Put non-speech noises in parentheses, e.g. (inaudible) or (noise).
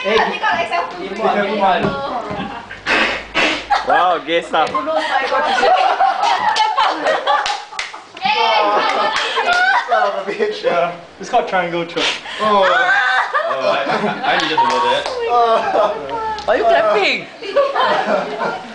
Hey, Nanti kalau example Give beri one, Wow, gesah. Son of a bitch. It's called triangle choke. Oh. Oh, oh I, I, I didn't know that. Are you clapping? (laughs)